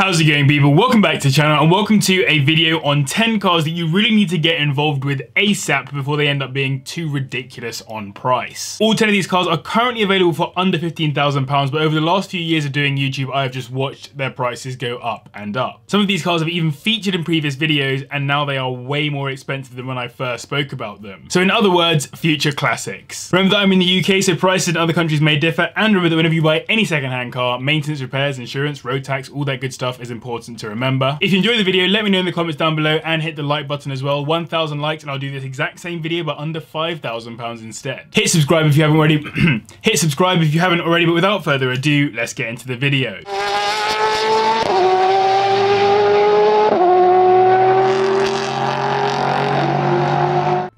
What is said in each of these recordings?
How's it going people? Welcome back to the channel and welcome to a video on 10 cars that you really need to get involved with ASAP before they end up being too ridiculous on price. All 10 of these cars are currently available for under £15,000 but over the last few years of doing YouTube I have just watched their prices go up and up. Some of these cars have even featured in previous videos and now they are way more expensive than when I first spoke about them. So in other words, future classics. Remember that I'm in the UK so prices in other countries may differ and remember that whenever you buy any second-hand car, maintenance, repairs, insurance, road tax, all that good stuff stuff is important to remember. If you enjoyed the video, let me know in the comments down below and hit the like button as well. 1,000 likes and I'll do this exact same video but under £5,000 instead. Hit subscribe if you haven't already. hit subscribe if you haven't already, but without further ado, let's get into the video.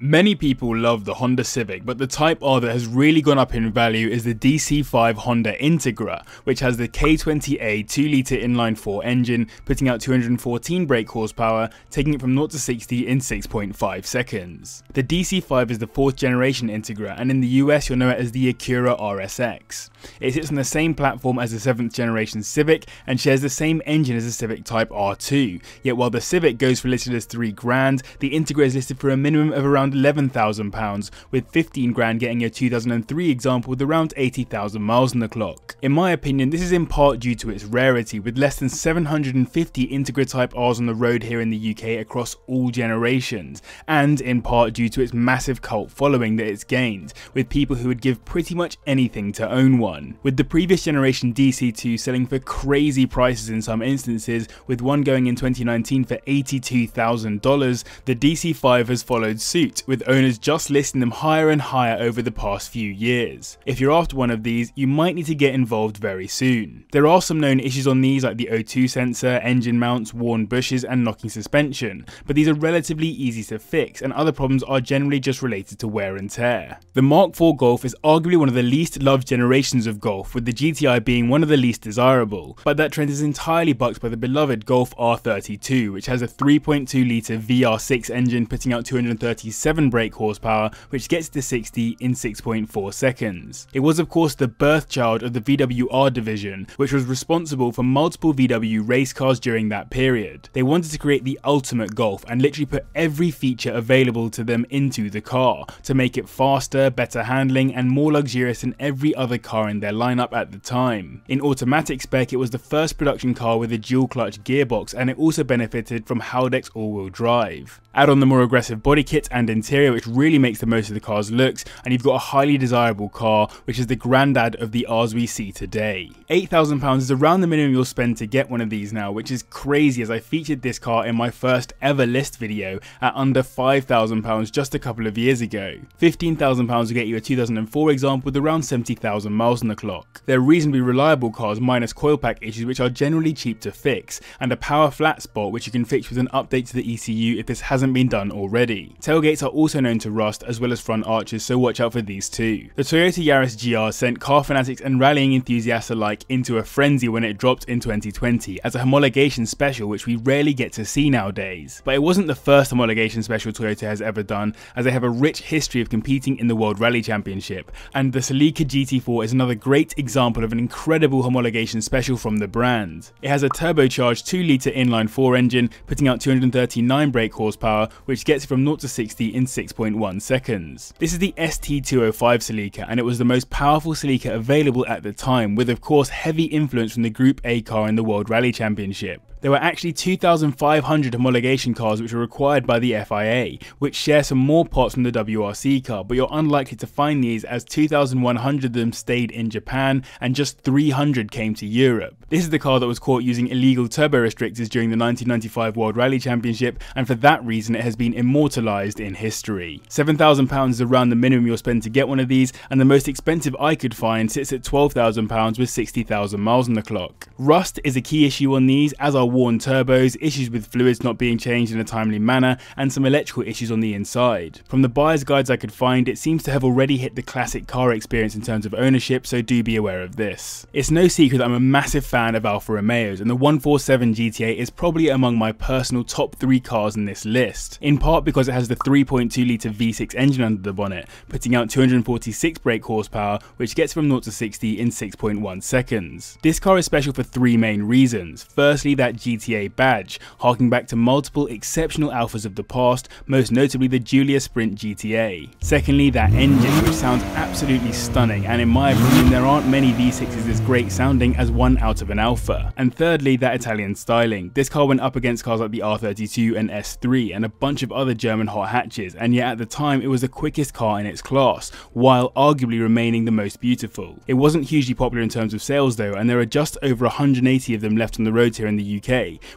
Many people love the Honda Civic, but the Type R that has really gone up in value is the DC5 Honda Integra, which has the K20A 2-litre inline-4 engine, putting out 214 brake horsepower, taking it from 0 to 60 in 6.5 seconds. The DC5 is the 4th generation Integra, and in the US you'll know it as the Acura RSX. It sits on the same platform as the 7th generation Civic, and shares the same engine as the Civic Type R2, yet while the Civic goes for listed as 3 grand, the Integra is listed for a minimum of around £11,000, with 15 grand getting a 2003 example with around 80,000 miles on the clock. In my opinion, this is in part due to its rarity, with less than 750 Integra Type Rs on the road here in the UK across all generations, and in part due to its massive cult following that it's gained, with people who would give pretty much anything to own one. With the previous generation DC2 selling for crazy prices in some instances, with one going in 2019 for $82,000, the DC5 has followed suit, with owners just listing them higher and higher over the past few years. If you're after one of these, you might need to get involved very soon. There are some known issues on these like the O2 sensor, engine mounts, worn bushes and knocking suspension, but these are relatively easy to fix and other problems are generally just related to wear and tear. The Mark IV Golf is arguably one of the least loved generations of Golf, with the GTI being one of the least desirable, but that trend is entirely bucked by the beloved Golf R32, which has a 3.2 litre VR6 engine putting out 237 brake horsepower, which gets to 60 in 6.4 seconds. It was of course the birth child of the VWR division, which was responsible for multiple VW race cars during that period. They wanted to create the ultimate Golf and literally put every feature available to them into the car, to make it faster, better handling and more luxurious than every other car their lineup at the time. In automatic spec it was the first production car with a dual clutch gearbox and it also benefited from Haldex all-wheel drive. Add on the more aggressive body kit and interior which really makes the most of the car's looks and you've got a highly desirable car which is the granddad of the Rs we see today. £8,000 is around the minimum you'll spend to get one of these now which is crazy as I featured this car in my first ever list video at under £5,000 just a couple of years ago. £15,000 will get you a 2004 example with around 70,000 miles on the clock. They're reasonably reliable cars minus coil pack issues which are generally cheap to fix and a power flat spot which you can fix with an update to the ECU if this hasn't hasn't been done already. Tailgates are also known to rust as well as front arches so watch out for these too. The Toyota Yaris GR sent car fanatics and rallying enthusiasts alike into a frenzy when it dropped in 2020 as a homologation special which we rarely get to see nowadays. But it wasn't the first homologation special Toyota has ever done as they have a rich history of competing in the World Rally Championship and the Celica GT4 is another great example of an incredible homologation special from the brand. It has a turbocharged 2 litre inline 4 engine putting out 239 brake horsepower which gets it from 0 to 60 in 6.1 seconds. This is the ST205 Celica, and it was the most powerful Celica available at the time, with of course heavy influence from the Group A car in the World Rally Championship. There were actually 2,500 homologation cars which were required by the FIA, which share some more parts from the WRC car, but you're unlikely to find these as 2,100 of them stayed in Japan and just 300 came to Europe. This is the car that was caught using illegal turbo restrictors during the 1995 World Rally Championship, and for that reason it has been immortalised in history. £7,000 is around the minimum you'll spend to get one of these, and the most expensive I could find sits at £12,000 with 60,000 miles on the clock. Rust is a key issue on these, as are worn turbos, issues with fluids not being changed in a timely manner, and some electrical issues on the inside. From the buyer's guides I could find, it seems to have already hit the classic car experience in terms of ownership, so do be aware of this. It's no secret I'm a massive fan of Alfa Romeos, and the 147 GTA is probably among my personal top 3 cars in this list, in part because it has the 3.2 litre V6 engine under the bonnet, putting out 246 brake horsepower, which gets from 0 to 60 in 6.1 seconds. This car is special for three main reasons. Firstly, that GTA badge, harking back to multiple exceptional Alfas of the past, most notably the Giulia Sprint GTA. Secondly, that engine, which sounds absolutely stunning, and in my opinion, there aren't many V6s as great sounding as one out of an Alfa. And thirdly, that Italian styling. This car went up against cars like the R32 and S3 and a bunch of other German hot hatches, and yet at the time it was the quickest car in its class, while arguably remaining the most beautiful. It wasn't hugely popular in terms of sales though, and there are just over 180 of them left on the roads here in the UK,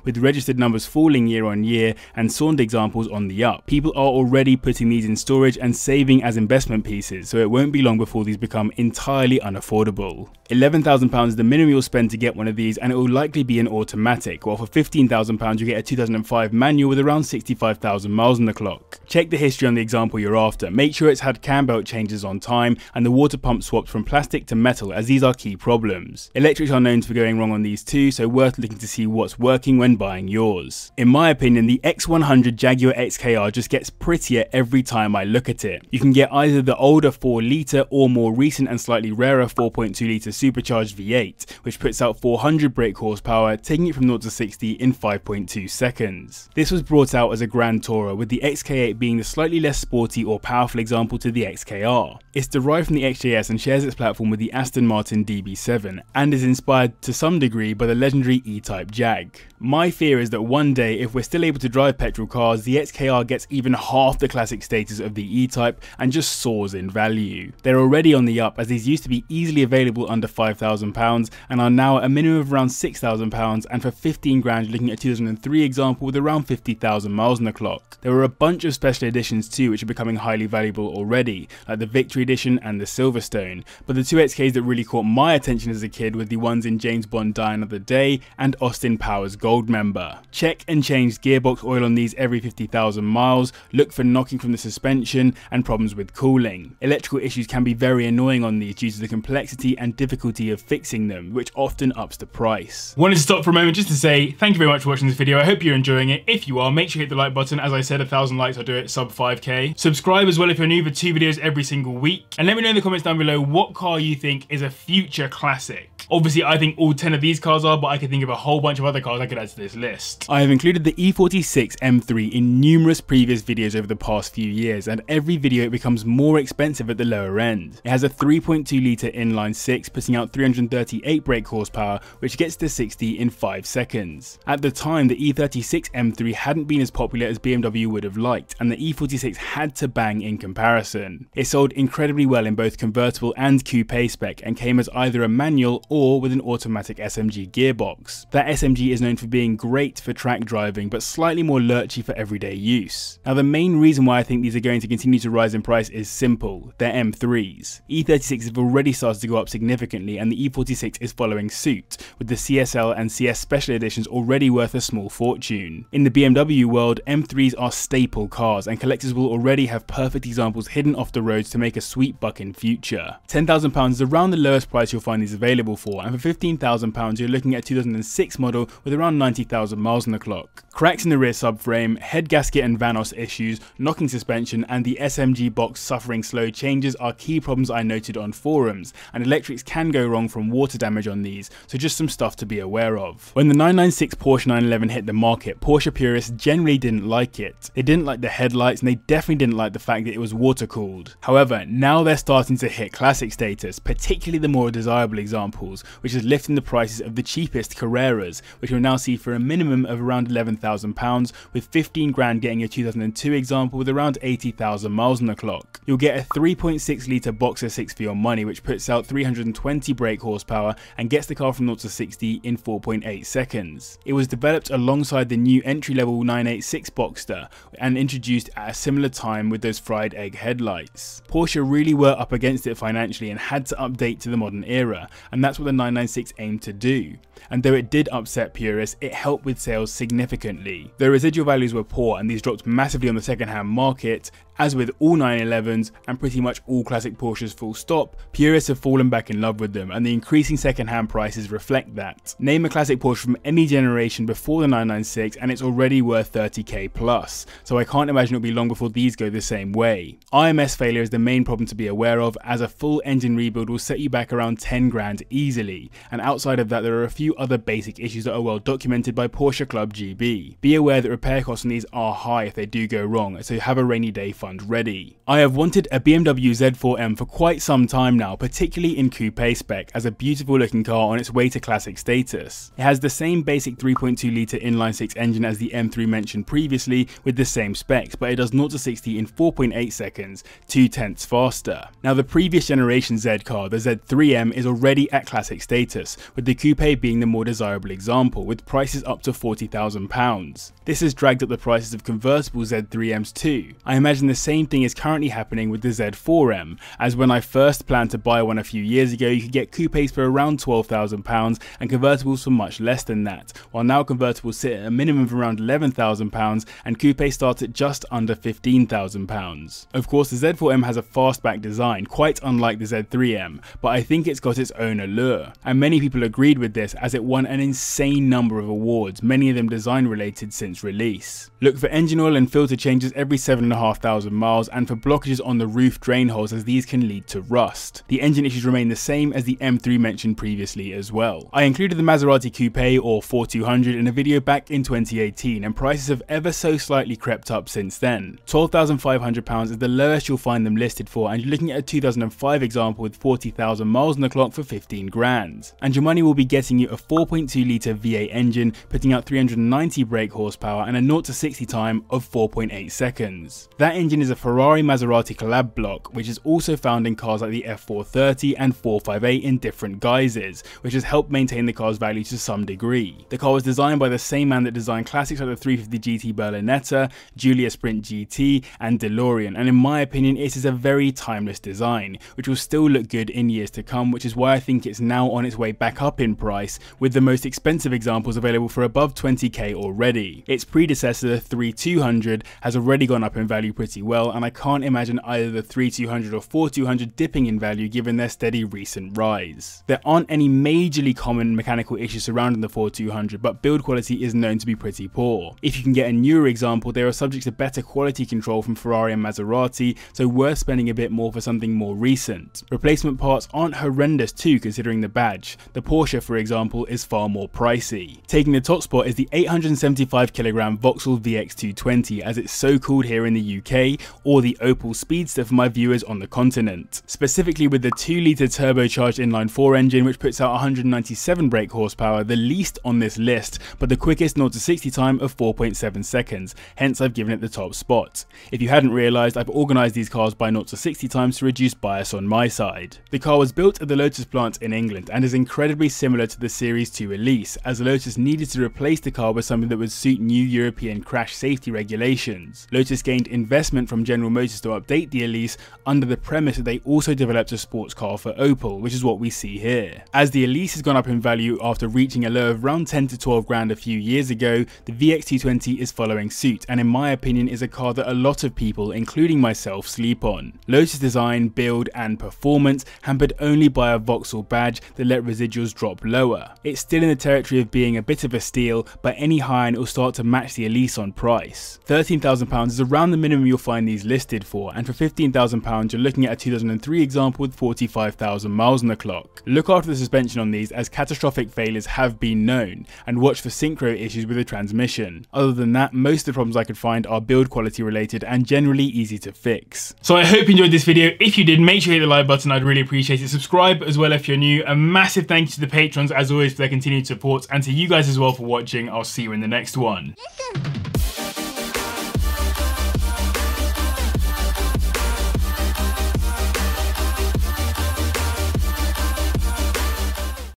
with registered numbers falling year on year and SORNed examples on the up. People are already putting these in storage and saving as investment pieces, so it won't be long before these become entirely unaffordable. £11,000 is the minimum you'll spend to get one of these and it will likely be an automatic, while for £15,000 you get a 2005 manual with around 65,000 miles on the clock. Check the history on the example you're after, make sure it's had cam belt changes on time and the water pump swapped from plastic to metal as these are key problems. Electrics are known for going wrong on these too, so worth looking to see what's working when buying yours. In my opinion, the X100 Jaguar XKR just gets prettier every time I look at it. You can get either the older 4 litre or more recent and slightly rarer 4.2 litre supercharged V8, which puts out 400 brake horsepower, taking it from 0 to 60 in 5.2 seconds. This was brought out as a Grand Tourer, with the XK8 being the slightly less sporty or powerful example to the XKR. It's derived from the XJS and shares its platform with the Aston Martin DB7, and is inspired to some degree by the legendary E-Type Jag. My fear is that one day, if we're still able to drive petrol cars, the XKR gets even half the classic status of the E-Type and just soars in value. They're already on the up as these used to be easily available under £5,000 and are now at a minimum of around £6,000 and for 15 grand looking at a 2003 example with around 50,000 miles on the clock. There are a bunch of special editions too which are becoming highly valuable already, like the Victory Edition and the Silverstone, but the two XKs that really caught my attention as a kid were the ones in James Bond Die Another Day and Austin Powers Goldmember. Check and change gearbox oil on these every 50,000 miles, look for knocking from the suspension and problems with cooling. Electrical issues can be very annoying on these due to the complexity and difficulty of fixing them, which often ups the price. Wanted to stop for a moment just to say thank you very much for watching this video. I hope you're enjoying it. If you are, make sure you hit the like button. As I said, a thousand likes, I'll do it sub 5k. Subscribe as well if you're new for two videos every single week. And let me know in the comments down below what car you think is a future classic. Obviously, I think all 10 of these cars are, but I could think of a whole bunch of other cars I could add to this list. I have included the E46 M3 in numerous previous videos over the past few years, and every video it becomes more expensive at the lower end. It has a 3.2 litre inline 6, putting out 338 brake horsepower, which gets to 60 in 5 seconds. At the time, the E36 M3 hadn't been as popular as BMW would have liked, and the E46 had to bang in comparison. It sold incredibly well in both convertible and coupe spec, and came as either a manual or with an automatic SMG gearbox. That SMG is known for being great for track driving, but slightly more lurchy for everyday use. Now the main reason why I think these are going to continue to rise in price is simple, they're M3s. E36 have already started to go up significantly and the E46 is following suit, with the CSL and CS special editions already worth a small fortune. In the BMW world, M3s are staple cars and collectors will already have perfect examples hidden off the roads to make a sweet buck in future. £10,000 is around the lowest price you'll find these available for for, and for £15,000 you're looking at a 2006 model with around 90,000 miles on the clock. Cracks in the rear subframe, head gasket and Vanos issues, knocking suspension, and the SMG box suffering slow changes are key problems I noted on forums, and electrics can go wrong from water damage on these, so just some stuff to be aware of. When the 996 Porsche 911 hit the market, Porsche purists generally didn't like it. They didn't like the headlights and they definitely didn't like the fact that it was water cooled. However, now they're starting to hit classic status, particularly the more desirable examples, which is lifting the prices of the cheapest Carreras, which you'll now see for a minimum of around £11,000, with 15 grand getting a 2002 example with around 80,000 miles on the clock. You'll get a 3.6 litre Boxer 6 for your money, which puts out 320 320 brake horsepower and gets the car from 0 to 60 in 4.8 seconds. It was developed alongside the new entry-level 986 Boxster and introduced at a similar time with those fried egg headlights. Porsche really were up against it financially and had to update to the modern era, and that's what the 996 aimed to do. And though it did upset purists, it helped with sales significantly. The residual values were poor and these dropped massively on the second-hand market, as with all 911s and pretty much all classic Porsches full stop, purists have fallen back in love with them and the increasing second-hand prices reflect that. Name a classic Porsche from any generation before the 996 and it's already worth 30k plus, so I can't imagine it'll be long before these go the same way. IMS failure is the main problem to be aware of as a full engine rebuild will set you back around 10 grand easily, and outside of that there are a few other basic issues that are well documented by Porsche Club GB. Be aware that repair costs on these are high if they do go wrong, so have a rainy day fund ready. I have wanted a BMW Z4M for quite some time now, particularly in coupe spec, as a beautiful looking car on its way to classic status. It has the same basic 3.2 litre inline 6 engine as the M3 mentioned previously with the same specs, but it does 0 to 60 in 4.8 seconds, 2 tenths faster. Now the previous generation Z car, the Z3M, is already at classic status, with the coupe being the more desirable example, with prices up to £40,000. This has dragged up the prices of convertible Z3Ms too. I imagine the same thing is currently happening with the Z4M, as when I first planned to buy one a few years ago you could get coupes for around £12,000 and convertibles for much less than that, while now convertibles sit at a minimum of around £11,000 and coupes start at just under £15,000. Of course the Z4M has a fastback design, quite unlike the Z3M, but I think it's got its own allure, and many people agreed with this as it won an insane number of awards, many of them design related since release. Look for engine oil and filter changes every 7,500 miles and for blockages on the roof drain holes as these can lead to rust. The engine issues remain the same as the M3 mentioned previously as well. I included the Maserati Coupe or 4200 in a video back in 2018 and prices have ever so slightly crept up since then. £12,500 is the lowest you'll find them listed for and you're looking at a 2005 example with 40,000 miles on the clock for 15 grand. And your money will be getting you a 4.2 litre V8 engine putting out 390 brake horsepower and a 0 to 60 time of 4.8 seconds. That engine is a Ferrari Maserati collab block which is also found in cars like the F430 and 458 in different guises, which has helped maintain the car's value to some degree. The car was designed by the same man that designed classics like the 350 GT Berlinetta, Giulia Sprint GT and DeLorean and in my opinion it is a very timeless design, which will still look good in years to come which is why I think it's now on its way back up in price with the most expensive examples available for above 20k already. Its predecessor the 3200 has already gone up in value pretty well and I can't imagine either the 3200 or 4200 dipping in value given their steady recent rise. There aren't any majorly common mechanical issues surrounding the 4200 but build quality is known to be pretty poor. If you can get a newer example they are subject to better quality control from Ferrari and Maserati so worth spending a bit more for something more recent. Replacement parts aren't horrendous too considering the badge. The Porsche for example is far more pricey. Taking the top spot is the 875kg Vauxhall VX220 as it's so called here in the UK or the Opel Speedster for my viewers on the continent. Specifically with the 2 litre turbocharged inline 4 engine which puts out 197 brake horsepower, the least on this list but the quickest 0 to 60 time of 4.7 seconds, hence I've given it the top spot. If you hadn't realised I've organised these cars by 0 to 60 times to reduce bias on my side. The car was built at the Lotus plant in England and is incredibly similar to the Series 2 Elise as Lotus needed to replace the car with something that would suit new European crash safety regulations. Lotus gained investment from General Motors to update the Elise under the premise that they also developed a sports car for Opel, which is what we see here. As the Elise has gone up in value after reaching a low of around 10 to 12 grand a few years ago, the VX220 is following suit and in my opinion is a car that a lot of people, including myself, sleep on. Lotus design, build and performance hampered only by a Vauxhall badge that let residuals drop lower. It's still in the territory of being a bit of a steal, but any higher it will start to match the Elise on price. £13,000 is around the minimum you'll find these listed for, and for £15,000 you're looking at a 2003 example with 45,000 miles on the clock. Look after the suspension on these as catastrophic failures have been known, and watch for synchro issues with the transmission. Other than that, most of the problems I could find are build quality related and generally easy to fix. So I hope you enjoyed this video. If you did, make sure you hit the like button, I'd really appreciate it. Subscribe as well if you're new. A massive thank you to the patrons as always for their continued support, and to you guys as well for watching. I'll see you in the next one. Listen.